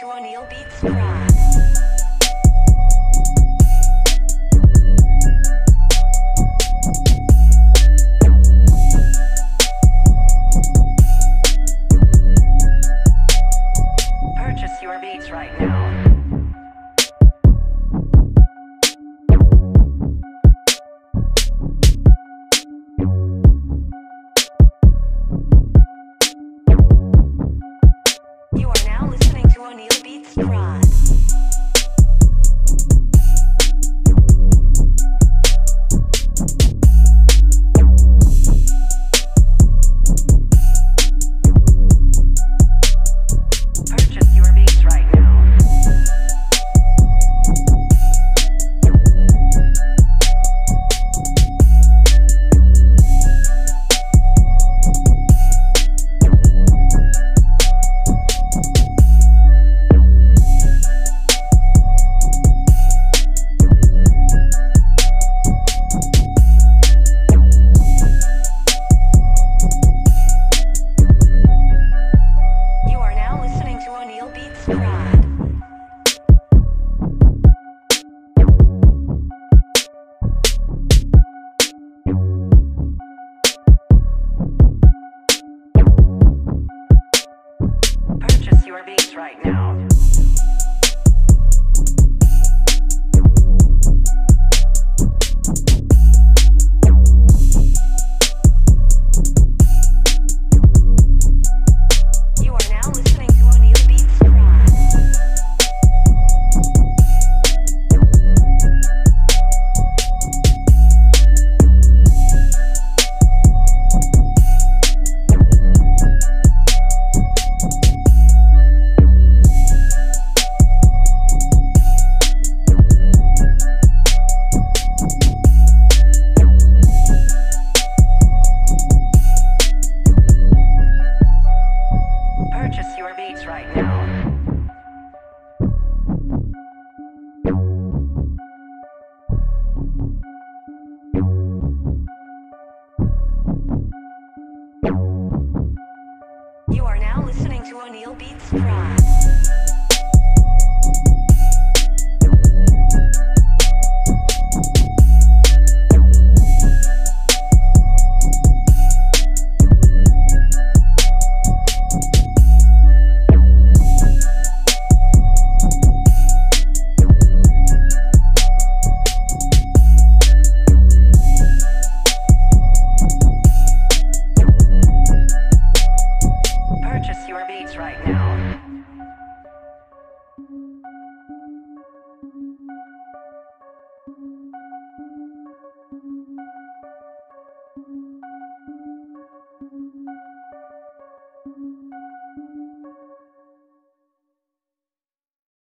to O'Neill Beats Prime.